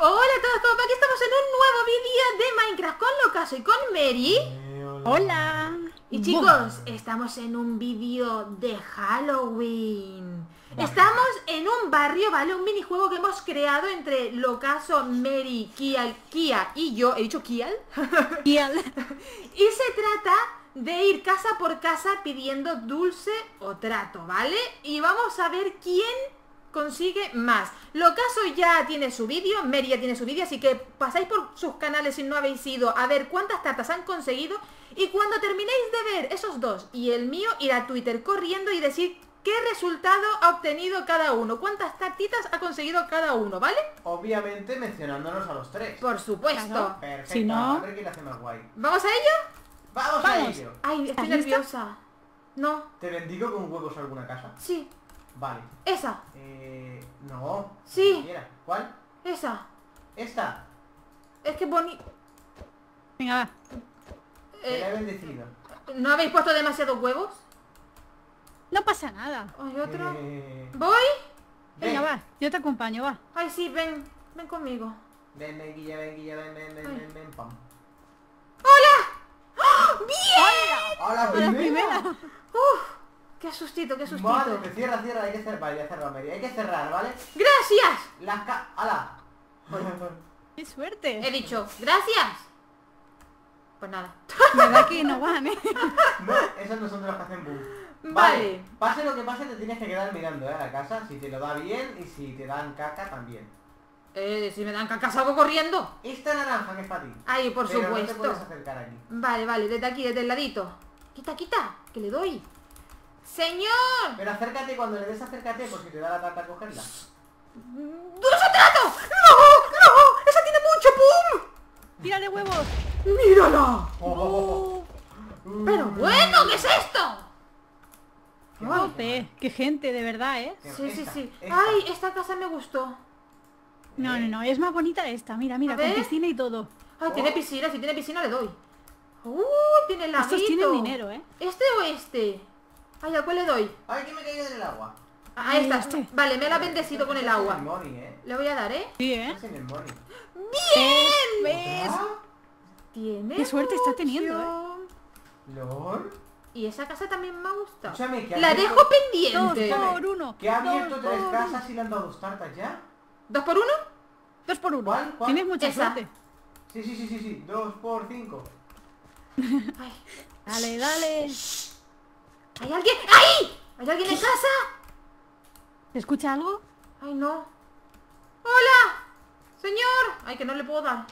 Hola a todos, como aquí estamos en un nuevo vídeo de Minecraft con Locaso y con Mary. Eh, Hola. Y chicos, estamos en un vídeo de Halloween. Estamos en un barrio, ¿vale? Un minijuego que hemos creado entre Locaso, Mary, Kial, Kia y yo. ¿He dicho Kial? Y al- Y se trata de ir casa por casa pidiendo dulce o trato, ¿vale? Y vamos a ver quién consigue más. Locaso ya tiene su vídeo, Mary ya tiene su vídeo, así que pasáis por sus canales si no habéis ido a ver cuántas tartas han conseguido. Y cuando terminéis de ver esos dos y el mío, ir a Twitter corriendo y decir qué resultado ha obtenido cada uno, cuántas tartitas ha conseguido cada uno, ¿vale? Obviamente mencionándonos a los tres. Por supuesto. Claro. Perfecto. Si no- guay. ¿Vamos a ello? ¡Vamos, a ello! Ay, estoy nerviosa. No, ¿Te bendigo con huevos a alguna casa? sí, Vale. esa, Eh... No. Sí. ni siquiera. ¿Cuál? esa. Esta. Es que boni... Venga, va. La he Eh, bendecido. ¿No habéis puesto demasiados huevos? No pasa nada. Ay, otro. Eh, ¿Voy? Venga, ven. va. Yo te acompaño, va. Ay, sí, ven. Ven conmigo. Ven, ven, guilla, ven, guilla, ven, ven, ven, Ay. ven, ven, pam. ¡Bien! ¡A la La primera! primera. ¡Qué sustito, qué sustito! Vale, que cierra, cierra, hay que cerrar. Vale, ya cerrado, Mary. Hay que cerrar, ¿vale? ¡Gracias! Las ca... ¡Hala! Qué suerte. He dicho, ¡gracias! Pues nada. Me da que no van, ¿eh? No, esos no son de los que hacen boom. Vale. Pase lo que pase, te tienes que quedar mirando ¿eh? a la casa, si te lo da bien y si te dan caca también. Eh, si me dan caca salgo corriendo. Esta naranja que es para ti. Ay, por Pero No te supuesto. puedes acercar aquí. Vale, vale, desde aquí, desde el ladito. Quita, quita, que le doy. ¡Señor! Pero acércate, cuando le des acércate, por si te da la tarta cogerla. ¡Dulce trato! ¡No! ¡No! ¡Esa tiene mucho pum! Tírale huevos. ¡Mírala! Oh, Pero bueno, ¿qué es esto? Qué mal, Jope, qué gente, de verdad, ¿eh? Sí, sí, Esta, sí. Ay, esta casa me gustó. No, no, no. Es más bonita esta. Mira, mira, A con piscina y todo. Ay, Oh. tiene piscina, si tiene piscina le doy. Uh, tiene el Estos laguito. tienen dinero, ¿eh? ¿Este o este? Ay, ¿a cuál le doy? Ay, que me he caído en el agua. A Ay, esta. este. Vale, me la ha bendecido con el Estás agua. ¿eh? Le voy a dar, ¿eh? Sí, ¿eh? Money. ¡Bien! ¿Ves? ¿Ah? Tiene Qué suerte está teniendo, ¿eh? ¿Lol? Y esa casa también me ha gustado. Escúchame, que La abierto- dejo Dos pendiente. por uno. Que ha abierto Dos tres por casas y le han dado dos tartas ya. ¿Dos por uno? uno. Dos por uno. ¿Cuál? ¿Cuál? Tienes mucha Esa. suerte. Sí, sí, sí, sí, sí. Dos por cinco. Ay, Dale, dale. ¿Hay alguien? ¡Ahí! ¿Hay alguien en casa? ¿Se escucha algo? Ay, no. ¡Hola! Señor. Ay, que no le puedo dar.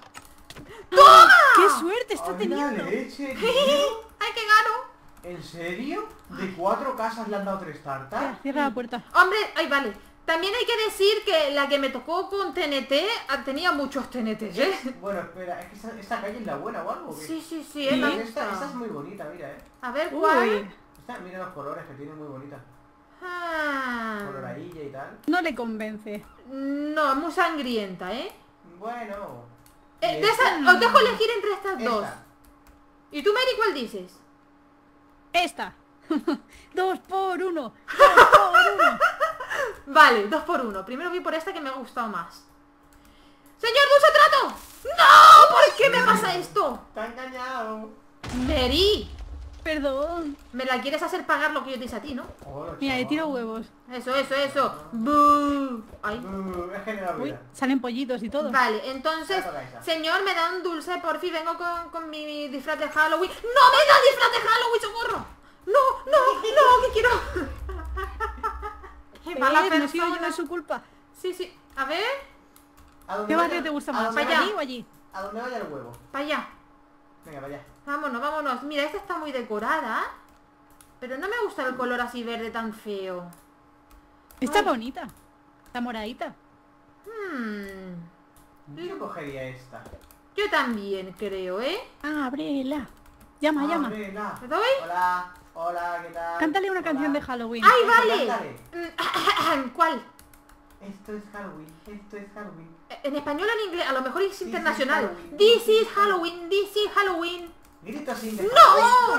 ¡Qué suerte está ¡Ay, la teniendo! leche! ¡Ay, qué gano! ¿En serio? ¿De cuatro casas le han dado tres Cierra, tartas? cierra la puerta. Hombre, ay, vale. También hay que decir que la que me tocó con TNT ah, tenía muchos TNTs, ¿eh? Bueno, espera, ¿es que esta, esta calle es la buena o algo? Sí, sí, sí, eh, me Esta, esta es muy bonita, mira, eh. A ver, ¿cuál? Uy, Esta, mira los colores que tiene muy bonita. Ah, Coloradilla y tal. no le convence. no, muy sangrienta, ¿eh? Bueno. Eh, Y de esa- os dejo elegir entre estas esta. dos. ¿Y tú, Mary, cuál dices? Esta. Dos por uno. Dos por uno. Vale, dos por uno. Primero voy por esta que me ha gustado más. ¡Señor Dulce Trato! ¡No! ¿Por qué me pasa esto? Ha engañado. Mary, Perdón. me la quieres hacer pagar lo que yo te hice a ti, ¿no? Mira, le chaval. tiro huevos. Eso, eso, eso. ¡Bú! Ay. Uh, es general, Uy, mira. salen pollitos y todo. Vale, entonces, señor, me da un dulce, por fin vengo con, con mi disfraz de Halloween. ¡No me da disfraz de Halloween, socorro! ¡No, no, no, que quiero! Qué mala Eh, no he sido yo, persona. no es su culpa. Sí, sí, a ver, ¿A ¿Qué barrio te gusta más? Para allá. ¿Allí o allí? A donde vaya el huevo. para allá. Venga, vaya. Vámonos, vámonos. Mira, esta está muy decorada. Pero no me gusta el color así verde tan feo. Está Ay. bonita. Está moradita. Hmm, Yo cogería esta. yo también creo, ¿eh? Ábrela. Llama, llama. ¿Te doy? Hola, hola, ¿qué tal? Cántale una Hola. canción de Halloween. ¡Ay, vale! Mm, ¿Cuál? Esto es Halloween, esto es Halloween. En español o en inglés, a lo mejor es This is internacional. Halloween. This is Halloween, this is Halloween. Así de ¡No!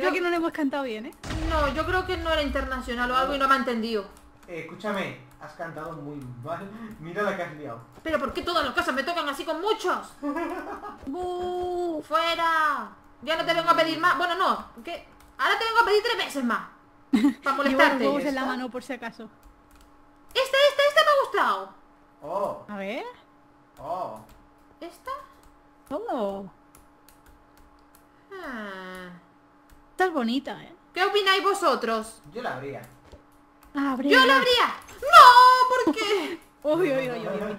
Da que no le hemos cantado bien, ¿eh? No, yo creo que no era internacional o algo y no me ha entendido. Eh, escúchame, Has cantado muy mal. Mira la que has liado. Pero ¿por qué todas las casas me tocan así con muchos? ¡Fuera! Ya no te vengo a pedir más. Bueno, no. ¿qué? Ahora te vengo a pedir tres veces más. Para molestarte. en la esta? mano por si acaso. Esta, esta, esta me ha gustado. Oh, A ver. oh. ¿Esta? Oh. Ah. Esta es bonita, ¿eh? ¿Qué opináis vosotros? Yo la abría. Abre. ¡Yo la habría! ¡No! ¿Por qué? Uy, uy, uy, uy.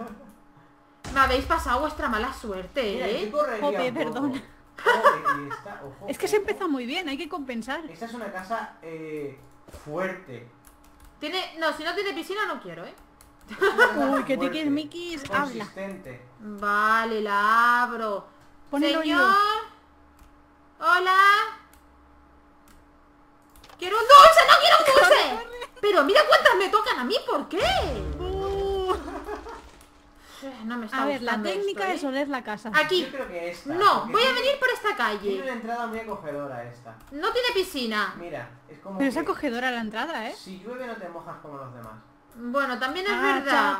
Me habéis pasado vuestra mala suerte, Mira, ¿eh? Jope, perdona. Jope, y esta, ojo, Es que se empezó muy bien, hay que compensar. Esta es una casa eh, fuerte. Tiene... No, si no tiene piscina no quiero, ¿eh? Uy, que fuerte, tiquismiquis habla. Consistente. Vale, la abro. Pon Señor. oído. Hola. ¡Quiero un dulce! ¡No quiero un dulce! Pero mira a mí, ¿por qué? Bu. Eh, No me está A ver, la técnica esto, es ¿eh? oler la casa. Aquí. Yo creo que esta. No, voy a tiene- venir por esta Tiene calle. una entrada muy acogedora esta. No tiene piscina. Mira, es como Pero es acogedora la entrada, ¿eh? si llueve no te mojas como los demás. Bueno, también es verdad.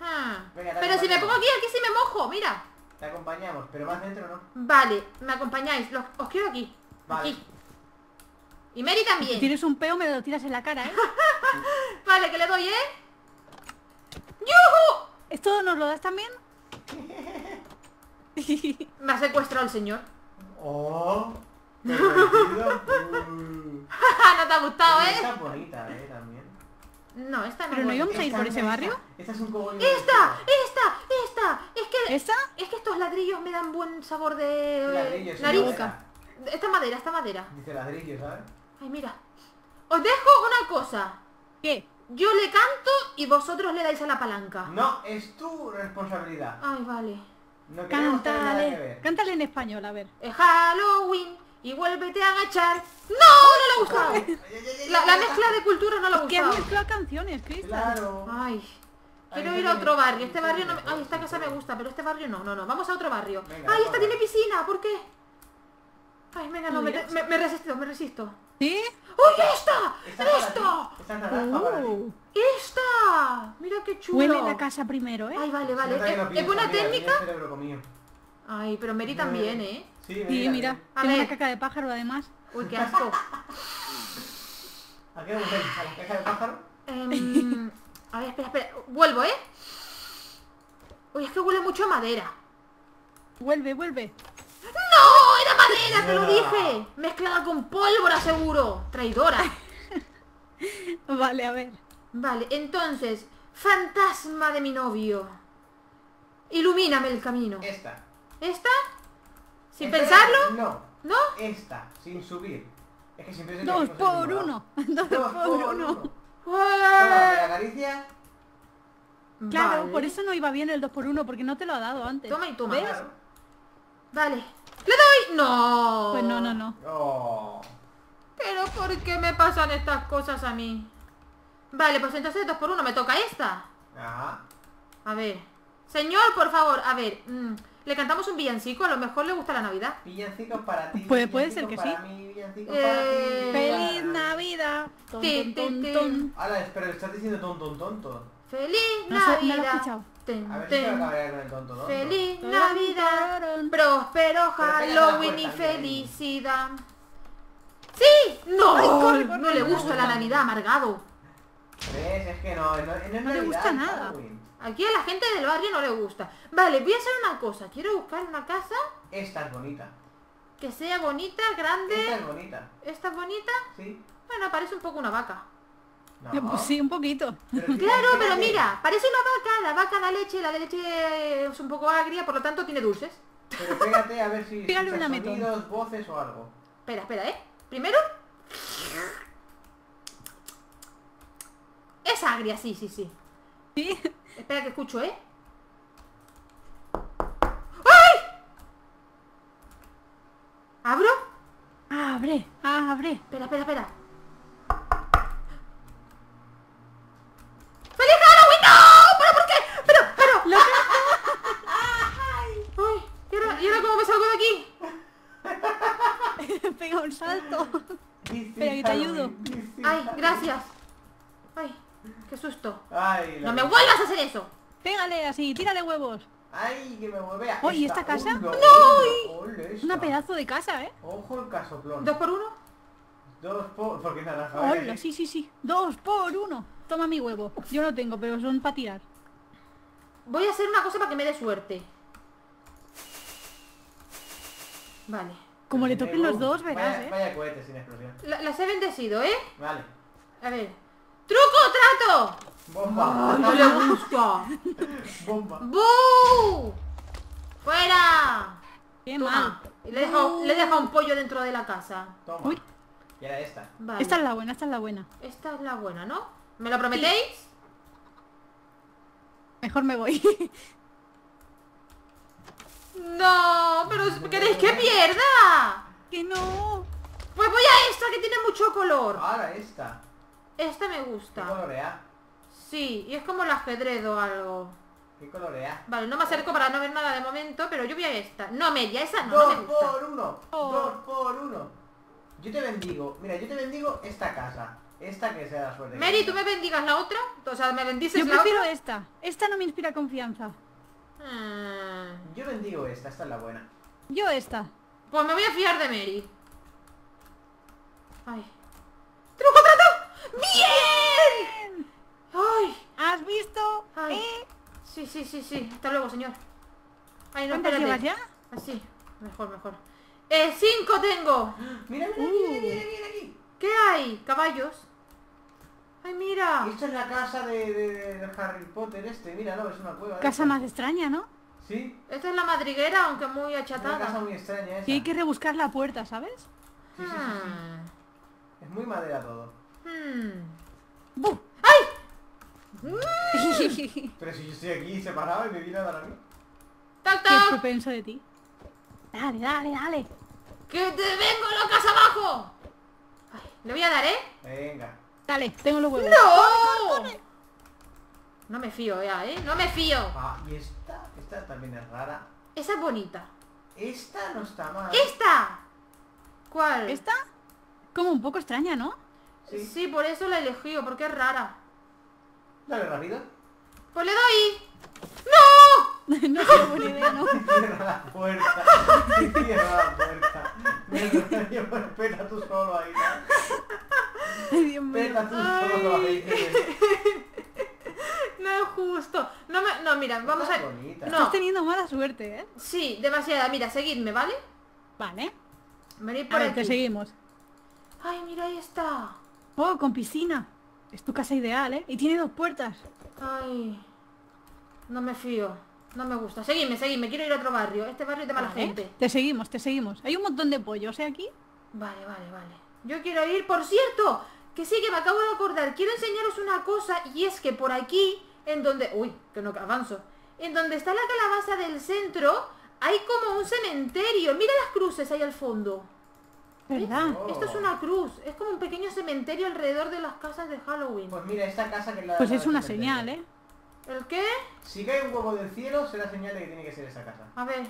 Ah. Venga, Pero si me pongo aquí, aquí sí me mojo, mira. Te acompañamos, pero más dentro no. Vale, me acompañáis. Los- os quiero aquí. Vale. Aquí. Y Mary Si también. tienes un peo me lo tiras en la cara, ¿eh? Vale, que le doy, ¿eh? ¡Yujú! ¿Esto nos lo das también? Me ha secuestrado el señor. Oh, no te ha gustado, Esta ¿eh? es bonita, eh, también. No, esta no. Pero no íbamos a ir Esta, por ese esta. barrio. Esta es un cogollo. ¡Esta! ¡Esta! ¡Esta! Es que... ¿Esta? Es que estos ladrillos me dan buen sabor de... Ladrillo, sí, nariz. madera. Esta madera, esta madera. Dice ladrillo, ¿sabes? Ay, mira. Os dejo una cosa. ¿Qué? Yo le canto y vosotros le dais a la palanca. No, es tu responsabilidad. Ay, vale. No que Cántale. Cántale en español, a ver. Es Halloween y vuélvete a agachar. ¡No! No le ha gustado. La, la mezcla de culturas no le ha ¿Qué has gustado. mezclado canciones, Cristian? Claro. Ay. Quiero ir no a otro barrio. Este barrio no me... Ay, esta casa me gusta, pero este barrio no. No, no. Vamos a otro barrio. Venga, Ay, esta tiene piscina. ¿Por qué? Ay, venga, no. Me, Dios. me, me resisto, me resisto. ¿Sí? ¡Uy, esta! Esta es para ¡Esta! Uh. Mira qué chulo. huele la casa primero, ¿eh? Ay, vale, vale. ¿Es, buena técnica? Ay, pero Mary también, ¿eh? Sí, Sí, mira, A tengo ver. una caca de pájaro además. Uy, qué asco. ¿A qué huele? ¿A la caja de pájaro? Em, a ver, espera, espera. Vuelvo, ¿eh? Uy, es que huele mucho a madera. Vuelve, vuelve. ¡No! ¡Era madera! ¡Te lo dije! Mezclada con pólvora, seguro. Traidora. Vale, a ver. Vale, entonces, fantasma de mi novio. Ilumíname el camino. Esta. ¿Esta? ¿Sin Esta- pensarlo? No. ¿No? Esta, sin subir. Es que siempre se Dos por uno. Dos Dos por uno. Claro, Vale. por eso no iba bien el 2x1, porque no te lo ha dado antes. Toma y toma. ¿Ves? Claro. Vale. ¡Le doy! ¡No! Pues no, no, no. Oh. Pero ¿por qué me pasan estas cosas a mí? Vale, pues entonces dos por uno me toca esta. Ajá. A ver. Señor, por favor, a ver. mm, le cantamos un villancico, a lo mejor le gusta la Navidad. Villancicos para ti. Puede- puede ser que para mí, villancicos Eh, para ti. ¡Feliz Navidad! Ton, ton, ton, ton. Ahora, pero estás diciendo tonto, tonto. ¡Feliz No sé, no lo he Navidad! escuchado. Ten, A ver con el tonto. ¡Feliz Navidad! ¡Próspero Halloween y felicidad! ¡Sí! ¡No! Ay, corre, corre, no le gusta la Navidad, amargado. ¿Ves? Es que no, no, no es No le gusta nada. Halloween. Aquí a la gente del barrio no le gusta. Vale, voy a hacer una cosa. Quiero buscar una casa Esta es bonita. que sea bonita, Esta grande. es bonita. ¿Esta es bonita? ¿Sí? Bueno, parece un poco una vaca. No. Pues sí, un poquito. Pero sí, Claro, pero mira, parece una vaca, la vaca da leche, la de leche es un poco agria, por lo tanto tiene dulces. Pero pégate a ver si Pégale una sonidos, voces o algo. Espera, espera, ¿eh? Primero... Es agria, sí, sí, sí. Sí. Espera que escucho, ¿eh? ¡Ay! ¿Abro? Abre, abre. Espera, espera, espera. ¡Feliz Halloween! ¡No! ¿Pero por qué? ¡Pero, pero! Lo ¡Ay! ¿Y ahora, ¿Y ahora cómo me salgo de aquí? que- Pega un salto. This is Espera, que te ayudo. Halloween, this is ¡Ay, Halloween. Gracias! ¡Ay! ¡Qué susto. Ay, la No me vuelvas a hacer eso. Pégale así, tírale huevos. Ay, que me mueve a Oye, ¿esta casa? ¡No! Una pedazo de casa, ¿eh? Ojo el casoplón. ¿Dos por uno? Dos por... Porque naranja. Hola, sí, sí, sí. Dos por uno. Toma mi huevo. Yo no tengo, pero son para tirar. Voy a hacer una cosa para que me dé suerte. Vale. Como le toquen los dos, verás, vaya, ¿eh? Vaya cohete sin explosión. La- las he bendecido, ¿eh? Vale. A ver. ¡Truco o trato! Bomba. ¡Ay, no le gusta! Bomba. ¡Bu! ¡Fuera! Qué Toma. mal. Le he dejado, le he dejado un pollo dentro de la casa. Toma. Uy. Y era esta. Vale. Esta es la buena, esta es la buena. Esta es la buena, ¿no? ¿Me lo prometéis? Mejor me voy. No, pero ¿queréis que pierda? que no. Pues voy a esta que tiene mucho color. Ahora esta. Esta me ¿Qué gusta. colorea? Sí, y es como el ajedrez o algo. ¿Qué colorea? Vale, no me acerco para no ver nada de momento, pero yo voy a esta. No, media, esa no, no me Dos gusta. por uno. Oh. Dos por uno. Yo te bendigo. Mira, yo te bendigo esta casa. Esta que sea la suerte. Mary, ¿tú me bendigas la otra? O sea, ¿me bendices Yo la prefiero otra? esta. Esta no me inspira confianza. Mm, Yo bendigo esta. Esta es la buena. Yo esta. Pues me voy a fiar de Mary. Ay. ¡Truco trato! ¡Bien! ¡Ay! ¿Has visto? Ay. ¿Eh? Sí, sí, sí, sí. Hasta luego, señor. Ay, no, ¿Cuántas espérate. llevas ya? Así. Mejor, mejor. Eh, cinco tengo. Mira, mira, Uh. mira, mira, mira aquí. ¿Qué hay? Caballos. Ay, mira. Esto es la casa de, de- de Harry Potter este. Mira, no, es una cueva. Casa estas. más extraña, ¿no? Sí. Esta es la madriguera, aunque muy Es una casa achatada. muy extraña esa. Y hay que rebuscar la puerta, ¿sabes? Sí, sí, sí, sí. Es muy madera todo. Hmm. Hmm. ¡Buf! Pero si yo estoy aquí separado y me viene a dar a mí. ¡Tac, Qué propenso de ti. Dale, dale, dale. ¡Que te vengo locas abajo! Ay, le voy a dar, ¿eh? Venga. Dale, tengo los huevos. ¡No! No me fío ya, ¿eh? No me fío. Ah, y esta, esta también es rara. Esa es bonita. Esta no está mal. ¡Esta! ¿Cuál? ¿Esta? Como un poco extraña, ¿no? Sí. Sí, por eso la he elegido, porque es rara. Dale rápido. Pues le doy. ¡No! no es buena idea, ¿no? Cierra la puerta. Cierra la puerta. Mira, Peta tú solo ahí. Ay, Dios mío. Peta tú solo ahí. No es justo. No, me... no mira, vamos a... Bonita. No. Estás teniendo mala suerte, ¿eh? Sí, demasiada. Mira, seguidme, ¿vale? Vale. Venid A por ver, te aquí. seguimos. Ay, mira, ahí está. Oh, con piscina. Es tu casa ideal, ¿eh? Y tiene dos puertas. Ay, no me fío. No me gusta. Seguidme, seguidme. Quiero ir a otro barrio. Este barrio es de mala Vale. gente. Te seguimos, te seguimos. Hay un montón de pollos, ¿eh? Aquí. Vale, vale, vale. Yo quiero ir, por cierto, que sí, que me acabo de acordar. Quiero enseñaros una cosa y es que por aquí, en donde... Uy, que no avanzo. En donde está la calabaza del centro, hay como un cementerio. Mira las cruces ahí al fondo. ¿Verdad? Oh. Esto es una cruz. Es como un pequeño cementerio alrededor de las casas de Halloween. Pues mira, esta casa que es la Pues la es una señal. ¿eh? ¿El qué? Si cae un huevo del cielo, será señal de que tiene que ser esa casa. A ver,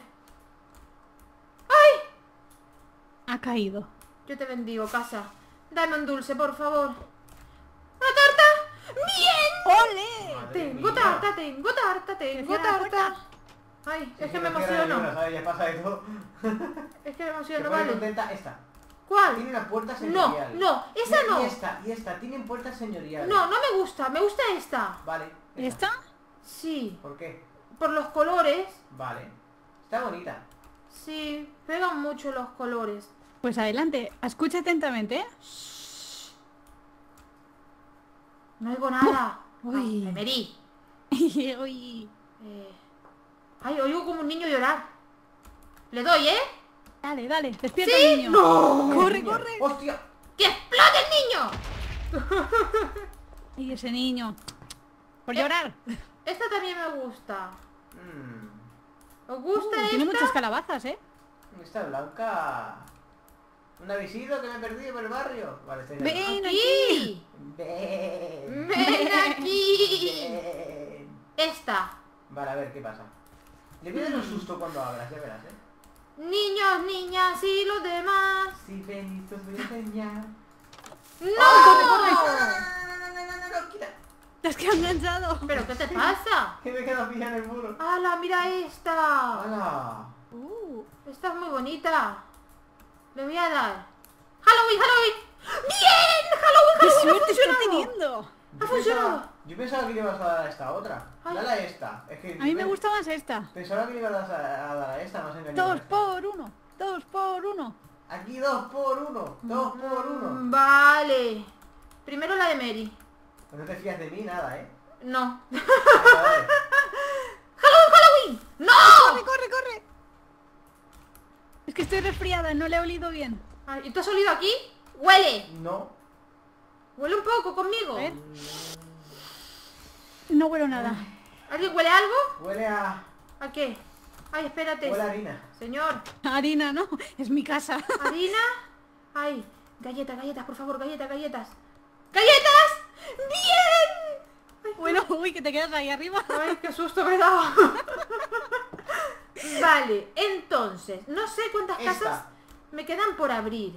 Ha caído. yo te bendigo, casa. Dame un dulce, por favor. ¿Una tarta? ¡Bien! ¡Ole! Madre Tengo mía. tarta, tengo tarta, tengo tarta. Ay, Sí, es que me emociono. ¿sabes? Ya pasa de todo. Es que me emociono, vale. contenta esta. Tiene ¿Cuál? una puerta No, señorial. no, esa Y- no. Y esta, y esta, tienen puertas señoriales. No, no me gusta, me gusta esta. Vale. ¿Esta? Sí, ¿Por qué? por los colores. Vale. Está bonita. Sí, pegan mucho los colores. Pues adelante. Escucha atentamente, ¿eh? No oigo nada. Uy. Ay, Emery. Uy. Eh, Ay, oigo como un niño llorar. Le doy, ¿eh? Dale, dale. Despierta ¿Sí? niño. ¡No! Corre, corre. ¡Hostia! ¡Que explote el niño! Y ese niño. Por Eh. llorar. Esta también me gusta. Mm, ¿Os gusta Uh, esta? tiene muchas calabazas, ¿eh? esta blanca. ¿Un avisito que me he perdido por el barrio? Vale, estoy Ven Aquí. Ven. Ven aquí. Ven. Esta. Vale, a ver, ¿qué pasa? Le voy a dar un susto cuando abras, ya verás, ¿eh? Niños, niñas y los demás. Si ven, os voy a enseñar. ¡No! ¡Oh, corre, corre! No, no, no, no, no, no, quita. Te has quedado enganchado. ¿Pero qué te pasa? Que me he quedado pillado en el muro. ¡Hala, mira esta! ¡Hala! Uh, Esta es muy bonita. Le voy a dar. ¡Halloween, Halloween! ¡Bien! ¡Halloween, ¡Qué Halloween! suerte ¡Ha está teniendo! ¡Ha funcionado! Yo pensaba que le ibas a dar a esta otra. Ay. Dale a esta. Es que A mí me gusta más esta. Pensaba que le ibas a, a dar a esta, más engañado. Dos por uno. Dos por uno. Aquí dos por uno. Dos por uno. Mm, Vale. Primero la de Mary. Pues no te fías de mí nada, ¿eh? No. ¡Halloween, Halloween! ¡No! ¡Corre, corre, corre! Es que estoy resfriada, no le he olido bien. Ay, ¿Y tú has olido aquí? ¡Huele! No. Huele un poco conmigo. A ver. No huelo nada. ¿Alguien huele algo? Huele a... ¿A qué? Ay, espérate. Huele a harina. Señor, Harina, ¿no? Es mi casa. harina. Ay, galletas, galletas, por favor, galletas, galletas. ¡Galletas! ¡Bien! Ay, Bueno, uy, que te quedas ahí arriba. Ay, qué susto me he dado. vale, entonces, no sé cuántas Esta. casas me quedan por abrir.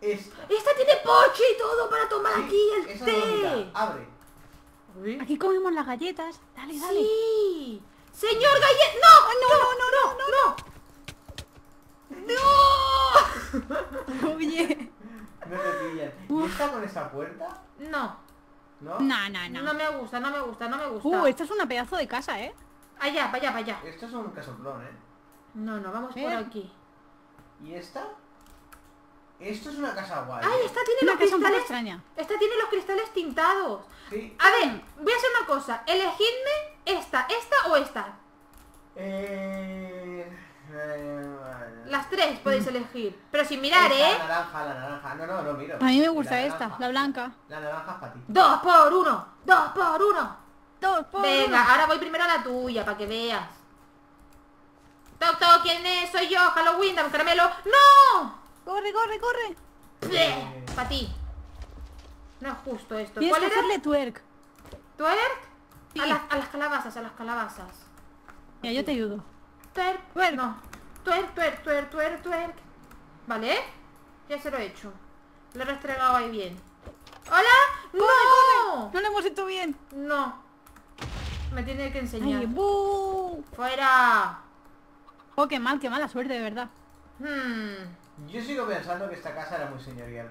Esta. Esta tiene porche y todo para tomar Sí, aquí el esa es té. Abre. Uy. Aquí comemos las galletas. Dale, dale. Sí. Señor Gallet. No, no, no, no, no, no. Oye. No te pillan. ¿Y esta con esta puerta? No. ¿No? No, no, No no. me gusta, no me gusta, no me gusta. Uh, esta es una pedazo de casa, ¿eh? Allá, para allá, para allá. Esto es un casoplón, ¿eh? No, no, vamos por Eh. aquí. ¿Y esta? Esto es una casa guay. Ay, esta tiene Una los cristales. extraña. Esta tiene los cristales tintados. Sí. A ver, voy a hacer una cosa. Elegidme esta, esta o esta. Eh... eh, Las tres podéis elegir. Pero sin mirar, esta, ¿eh? La naranja, la naranja. No, no, no miro. A mí me gusta La esta, la blanca. La naranja es para ti. Dos por uno. Dos por uno. Dos por Venga, uno. ahora voy primero a la tuya, para que veas. Toc, toc, ¿quién es? Soy yo, Halloween, dame un caramelo. ¡No! Corre, corre, corre. Para ti. No es justo esto. Tienes ¿Cuál que hacerle twerk. ¿Twerk? Sí. A, las, a las calabazas, a las calabazas. Mira, yo te ayudo. Twerk, Twerk. No. Twerk, twerk, twerk, twerk, twerk. ¿Vale? Ya se lo he hecho. Lo he restregado ahí bien. ¡Hola! ¡No! No lo hemos hecho bien. No. Me tiene que enseñar. Ay. ¡Fuera! Oh, qué mal, qué mala suerte, de verdad. Hmm. Yo sigo pensando que esta casa era muy señorial.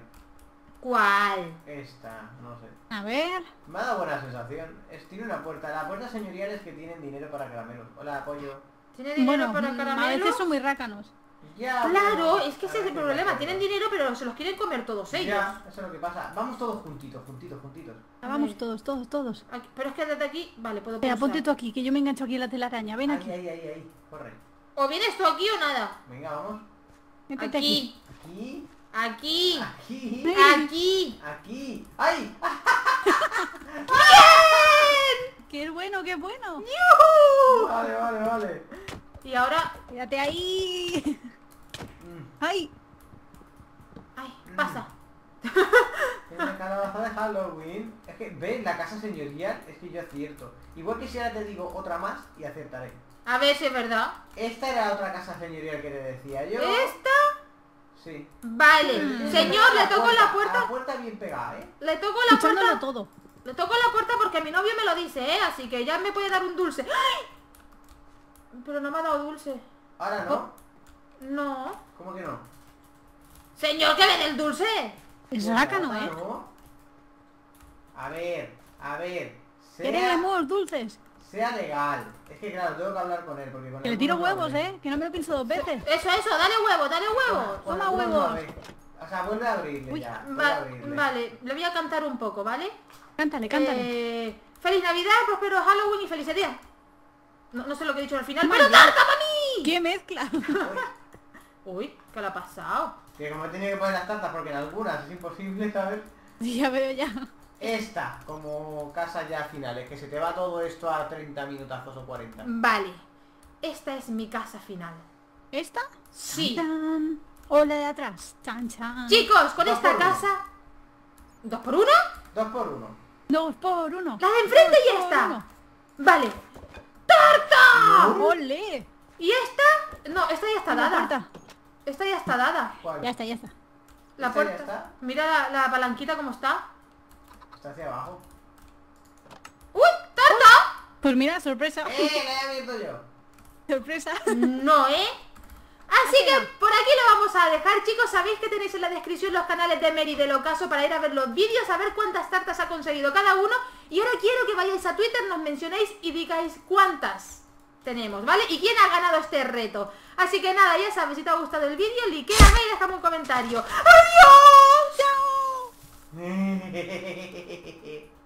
¿Cuál? Esta, no sé. A ver. Me ha dado buena sensación. Es, tiene una puerta. La puerta señorial es que tienen dinero para caramelos. Hola, pollo. ¿Tiene dinero Bueno, para mm, caramelo? a veces son muy rácanos. Ya, Claro, es que ese es el problema. Tienen dinero, pero se los quieren comer todos ellos. Ya, eso es lo que pasa. Vamos todos juntitos, juntitos, juntitos. Ah, Vamos todos, todos, todos. Aquí- pero es que desde aquí, vale, puedo Espera, ponte tú aquí, que yo me engancho aquí en la telaraña. Ven Ahí, aquí. ahí, ahí, ahí. Corre. O vienes tú aquí o nada. Venga, vamos. Métete aquí. Aquí, Aquí, aquí, aquí, aquí. ¡Ay! ¡Ah! ¡Qué bueno, qué bueno! ¡Yujú! Vale, vale, vale. Y ahora, Quédate ahí. Mm. ¡Ay! ay, pasa. Una calabaza de Halloween. Es que, ¿ves? La casa señorial es que yo acierto. Igual que si ahora te digo otra más y acertaré. A ver si es verdad. Esta era otra casa señorial que te decía yo. Esta, Sí. vale. Mm. Señor, le toco la puerta. la puerta bien pegada, ¿eh? Le toco la puerta. todo. Le toco la puerta porque mi novio me lo dice, ¿eh? Así que ya me puede dar un dulce. ¡Ay! Pero no me ha dado dulce. Ahora no. No. ¿Cómo que no? Señor, que ven el dulce. Es Pues rácano, ¿eh? ¿no? A ver, a ver. Sea, Queremos dulces. Sea legal. Es que claro, tengo que hablar con él porque con Que él le tiro huevos. ¿eh? Que no me lo pienso dos veces. Eso, eso, dale huevo, dale huevo. Con Toma no huevos. O sea, vuelve a abrirle Uy, ya. vuelve a Va- abrirle. vale, le voy a cantar un poco, ¿vale? Cántale, cántale. Eh, feliz Navidad, próspero Halloween y feliz día. No, no sé lo que he dicho al final, pero tarta para mí. ¡Qué mezcla! Uy, Uy, ¿qué le ha pasado? que como he tenido que poner las tantas porque en algunas es imposible, ¿sabes? Sí, ya veo ya. Esta, como casa ya finales, que se te va todo esto a 30 minutazos o 40. Vale, esta es mi casa final. ¿Esta? Sí. Chan. O la de atrás. Chan, chan. Chicos, con Dos esta por uno. casa... ¿Dos por uno? Dos por uno. Dos por uno. La de enfrente y Dos por esta. uno. Vale. ¡Tarta! ¡Ole! ¿Y esta? No, esta ya está dada. puerta. Esta ya está dada. ¿Cuál? Ya está, ya está. La ¿Esta ya puerta. está? Mira la, la palanquita como está. Está hacia abajo. Pues mira, sorpresa. ¡Eh! La he abierto yo. Sorpresa. No, ¿eh? Así que por aquí lo vamos a dejar, chicos. Sabéis que tenéis en la descripción los canales de Mary y del Ocaso para ir a ver los vídeos, a ver cuántas tartas ha conseguido cada uno. Y ahora quiero que vayáis a Twitter, nos mencionéis y digáis cuántas tenemos, ¿vale? Y quién ha ganado este reto. Así que nada, ya sabes, si te ha gustado el vídeo, liquéame y déjame un comentario. ¡Adiós! ねえ。